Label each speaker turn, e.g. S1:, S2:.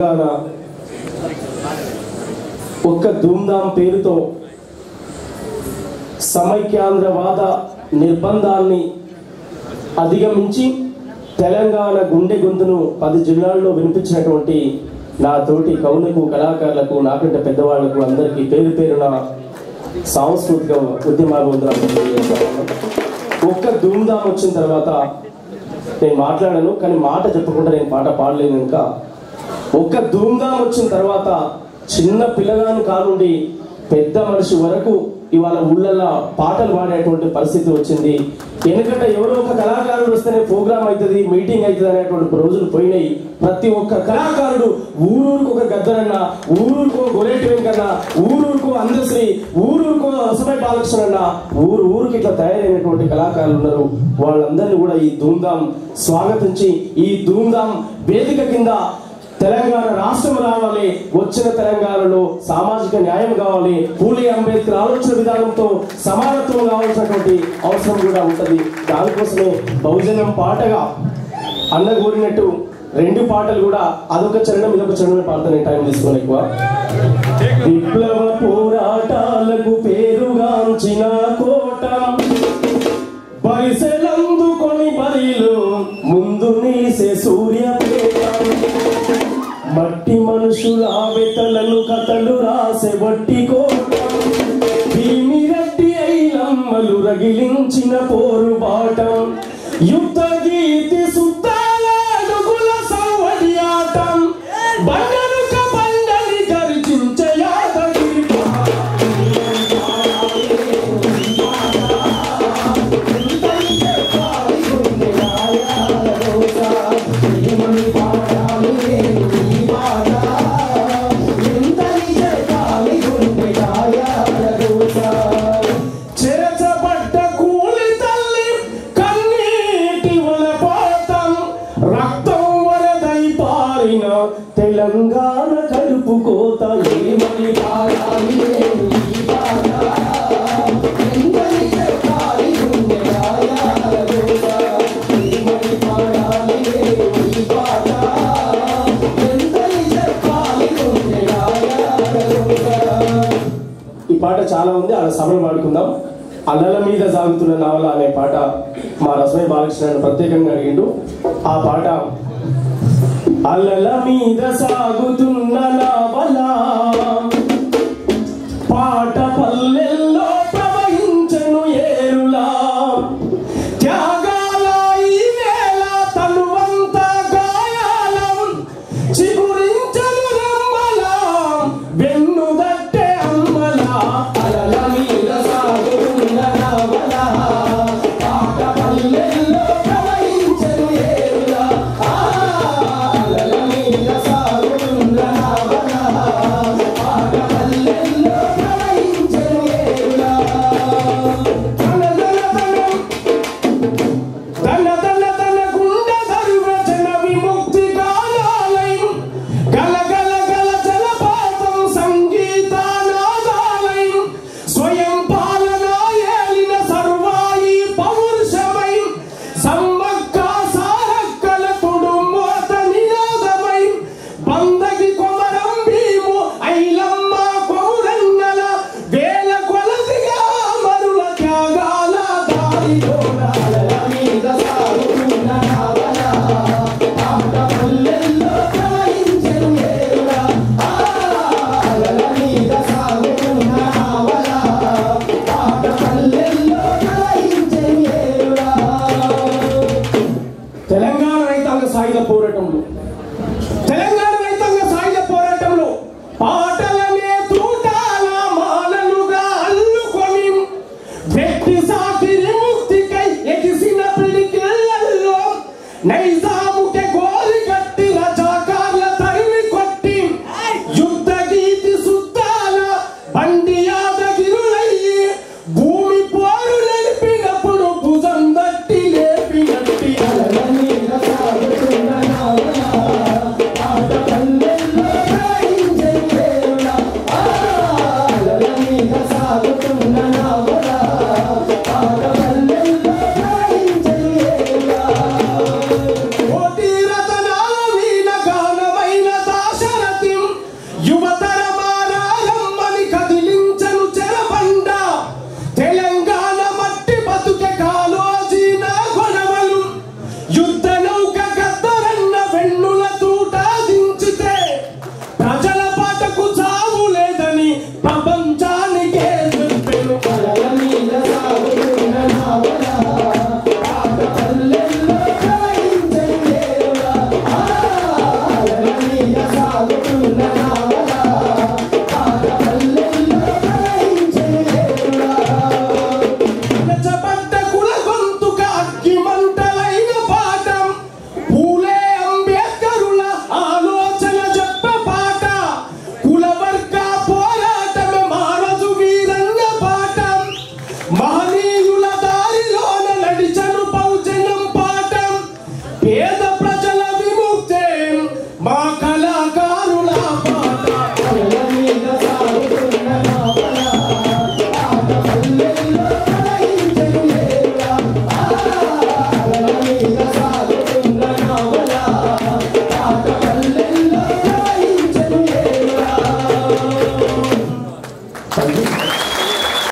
S1: తెలంగాణ ఒక్క ధూమ్ధాం పేరుతో సమైక్యాంధ్రవాద నిర్బంధాన్ని అధిగమించి తెలంగాణ గుండె గొంతును పది జిల్లాల్లో వినిపించినటువంటి నా తోటి కవులకు కళాకారులకు నాకంటే పెద్దవాళ్ళకు అందరికీ పేరు పేరున సాంస్కృతిక ఉద్యమాభివందనాలు ఒక్క ధూమ్ధాం వచ్చిన తర్వాత నేను మాట్లాడను కానీ మాట చెప్పకుండా నేను పాట పాడలేను ఇంకా. ఒక్క ధూమ్ధాం వచ్చిన తర్వాత చిన్న పిల్లగాని కానుండి పెద్ద మనిషి వరకు ఇవాళ ఊళ్ళల్లో పాటలు పాడేటువంటి పరిస్థితి వచ్చింది. ఎందుకంటే ఎవరో ఒక కళాకారుడు వస్తేనే ప్రోగ్రామ్ అవుతుంది మీటింగ్ అవుతుంది అనేటువంటి రోజులు పోయినాయి. ప్రతి ఒక్క కళాకారుడు ఊరూరుకు ఒక గద్దరన్న ఊరూరుకు ఒక గొరేటి వెంకన్న ఊరూరుకు అందశ్రీ ఊరూరుకు రసమై బాలకృష్ణ అన్న ఊరు ఊరికి ఇట్లా తయారైనటువంటి కళాకారులు ఉన్నారు. వాళ్ళందరినీ కూడా ఈ ధూమ్ధాం స్వాగతించి ఈ ధూమ్ధాం వేదిక కింద తెలంగాణ రాష్ట్రం రావాలి వచ్చిన తెలంగాణలో సామాజిక న్యాయం కావాలి పూలి అంబేద్కర్ ఆలోచన విధానంతో సమానత్వం కావాల్సినటువంటి అవసరం కూడా ఉంటుంది. దానికోసమే బహుజనం పాటగా అన్న కోరినట్టు రెండు పాటలు కూడా అదొక చరణం ఇదొక చరణం పాడతాను టైం తీసుకొని ఎక్కువ. విప్లవ పోరాటాలకు పేరుగాంచిన కోట బైసెల్ రగిలించిన పోరు బాటం. యుద్ధ గీతి సుత్తాల తెలంగాణ కలుపుకోత ఏమని ఈ పాట చాలా ఉంది అలా సభలు పాడుకుందాం అలల మీద సాగుతున్న నవల అనే పాట మా రసమై బాలకృష్ణ ప్రత్యేకంగా అడిగిండు. ఆ పాట అలల మీద సాగుతున్న లావలా పోరాటంలో